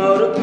out